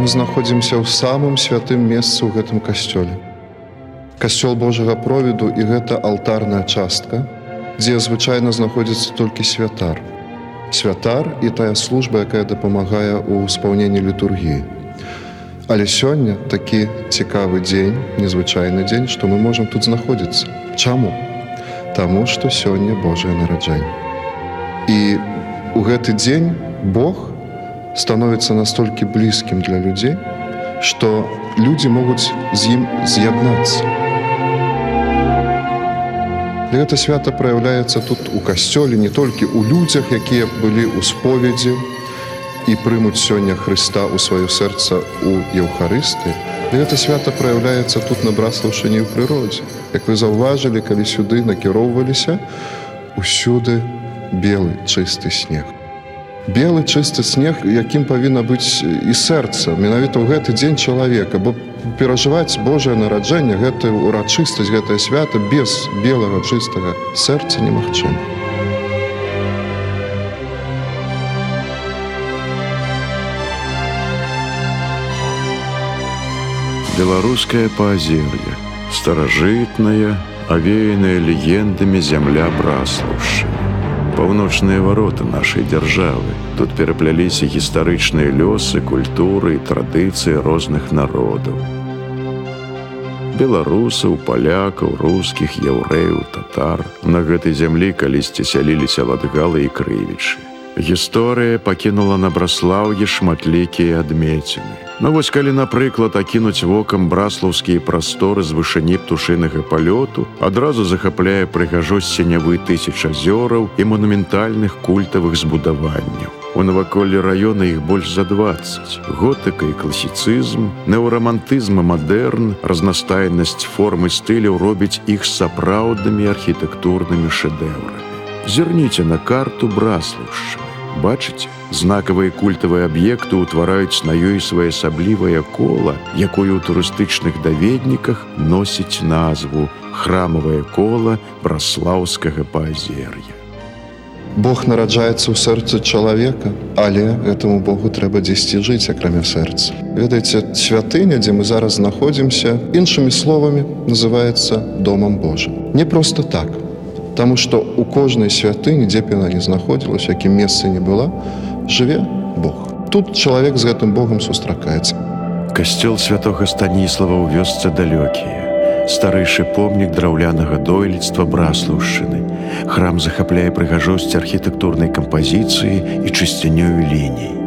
мы знаходзімся ў самым святым месцы ў гэтым касцёле. Касцёл Божага провіду і гэта алтарная частка, дзе звычайна знаходзіцца толькі святар. Святар і тая служба, якая дапамагае ў спаўненні літургіі. Але сёння такі цікавы дзень, незвычайны дзень, што мы можам тут знаходзіцца. Чаму? Таму, што сёння Божае нараджэнне. І у гэты дзень Бог становіцца настолькі блізкім для людзей, што людзі могуць з ім з'яднацца. Гэта свята праяўляецца тут у касцёле не толькі ў людзях, якія былі ў споведзі і прымуць сёння Хрыста ў сваё сэрца ў Еўхарысты. Гэта свята праяўляецца тут на браслаўшыні ў прыродзе. Як вы заўважылі, калі сюды накіроўваліся, усюды белы чысты снег белы чысты снег якім павінна быць і сэрца. Менавіта ў гэты дзень чалавека. Бо перажываць Божае нараджэнне гэта урачыстасць гэтае свята без белага чыстага сэрца немагчыма. Беларускае паазер'е старажытная авеяная легендамі зямля браслаўшчына паўночныя вароты нашай дзяржавы. Тут перапляліся гістарычныя лёсы, культуры і традыцыі розных народаў. Беларусаў, палякаў, рускіх, яўрэяў, татар. На гэтай зямлі калісьці сяліліся ладгалы і крывічы. Гісторыя пакінула на браслаўе шматлікія адмеціны. Ну вось калі, напрыклад, акінуць вокам браслаўскія прасторы з вышыні птушынага палёту, адразу захапляе прыгажосць сенявы тысяч азёраў і манументальных культавых збудаванняў. У наваколлі раёна іх больш за 20. Готыка і класіцызм, неўрамантызм і мадэрн, разнастайнасць формы стыляў робіць іх сапраўднымі архітэктурнымі шэдэўрамі. Зірніце на карту браслаўшчыны. Бачыце, знакавыя культавыя аб'екты ўтвараюць на ёй своеасаблівае кола, якое ў турыстычных даведніках носіць назву храмавае кола браслаўскага паазер'я. Бог нараджаецца ў сэрцы чалавека, але гэтаму Богу трэба дзесьці жыць акрамя сэрца. Ведаеце, святыня, дзе мы зараз знаходзімся, іншымі словамі называецца домам Божым. Не проста так. Таму што ў кожнай святыні, дзе б яна не знаходзілася, якім месцы не была, жыве Бог. Тут чалавек з гэтым Богом сустракаецца. Касцёл святого станіслава ў вёсцы далёкія. Старэйшы помнік драўлянага дойлідства браслаўшчыны. Храм захапляе прыгажосць архітэктурнай кампазіцыі і чысцінёю ліній.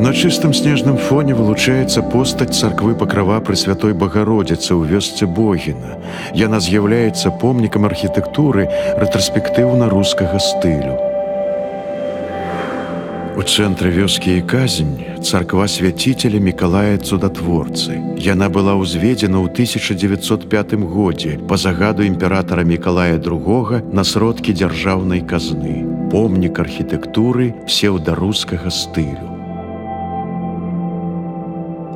На чыстым снежным фоне вылучаецца постаць царквы пакрава пры святой багародзіцы ў вёсцы Богіна. Яна з'яўляецца помнікам архітэктуры рэтраспектыўна рускага стылю. У цэнтры вёскі і казень царква свяціцеля Миколая цудатворцы. Яна была ўзведзена ў 1905 годзе па загаду імператара Миколая II на сродкі дзяржаўнай казны. Помнік архітэктуры псеўдарускага стылю.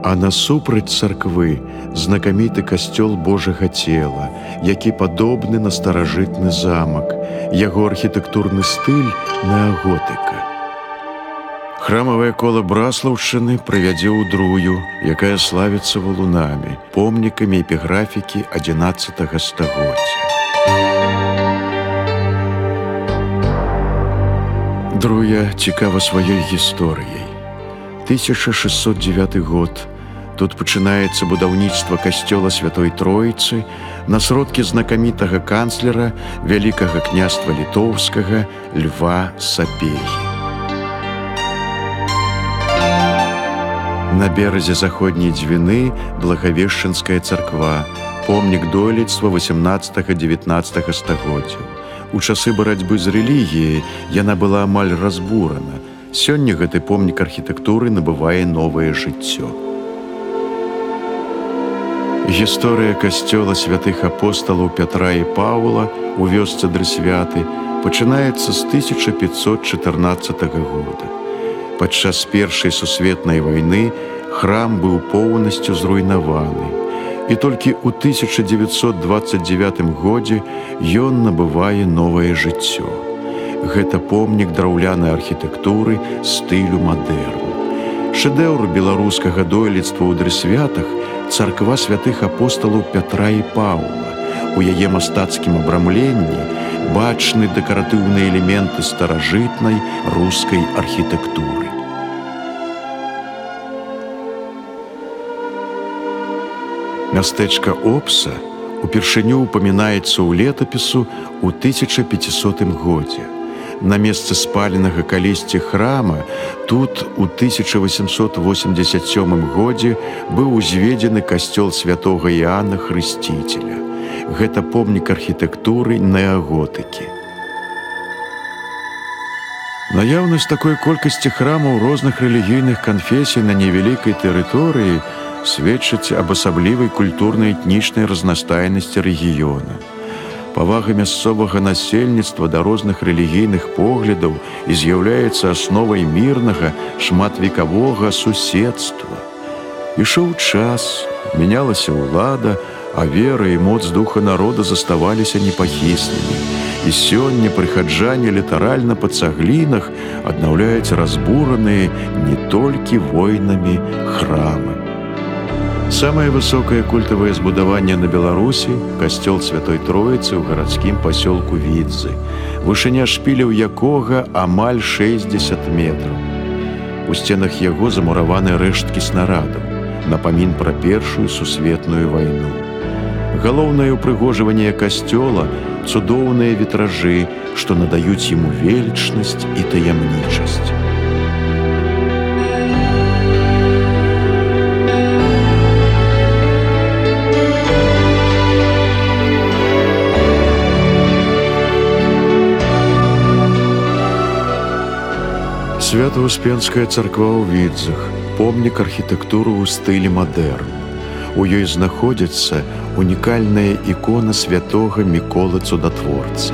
А насупраць царквы знакаміты касцёл Божага цела, які падобны на старажытны замак, яго архітэктурны стыль неаготыка. Храмавае кола браслаўшчыны прывядзе ў друю, якая славіцца валунамі, помнікамі эпіграфікі 11 стагоддзя. Друя цікава сваёй гісторыяй. 1609 год Тут пачынаецца будаўніцтва касцёла святой Троіцы на сродкі знакамітага канцлера вялікага княства літоўскага льва сапеі. На беразе заходняй дзвіны благавешчынская царква, помнік дойлідства 18-19 стагоддзяў. У часы барацьбы з рэлігіяй яна была амаль разбурана. Сёння гэты помнік архітэктуры набывае новае жыццё. Гісторыя касцёла святых апосталаў Пятра і Паўла у вёсцы дрысвяты пачынаецца з 1514 года. Падчас першай сусветнай вайны храм быў поўнасцю зруйнаваны. І толькі ў 1929 годзе ён набывае новае жыццё. Гэта помнік драўлянай архітэктуры стылю мадэрн. Шэдэўр беларускага дойлідства ў дрысвятах царква святых апосталаў Пятра і Паўла. У яе мастацкім абрамленні бачны дэкаратыўныя элементы старажытнай рускай архітэктуры. Мястэчка Опса упершыню упамінаецца ў летапісу ў 1500 годзе. На месцы спаленага калісьці храма тут у 1887 годзе быў узведзены касцёл святого Іана Хрысціцеля. Гэта помнік архітэктуры неаготыкі. Наяўнасць такой колькасці храмаў розных рэлігійных канфесій на невялікай тэрыторыі, сведчыць аб асаблівай культурна-этнічнай разнастайнасці рэгіёна. Павага мясцовага насельніцтва да розных рэлігійных поглядаў і з'яўляецца асновай мірнага шматвекавога суседства. Ішоў час, мянялася ўлада, а вера і моц духа народа заставаліся непахіснымі. І сёння прыхаджанне літаральна па цаглінах аднаўляюць разбураныя не толькі войнамі храмы. Самае высокае культавае збудаванне на Беларусі касцёл святой троіцы ў гарадскім пасёлку відзы, вышыня шпіляў якога амаль 60 метраў. У сценах яго замураваны рэшткі снарадаў, напамін пра першую сусветную вайну. Галоўнае ўпрыгожванне касцёла цудоўныя вітражы, што надаюць ему велічнасць і таямнічасць. Свято-Успенская царква ў відзах, помнік архітэктуры ў стылі мадэрн. У ёй знаходзіцца унікальная ікона святога мікола цудатворца.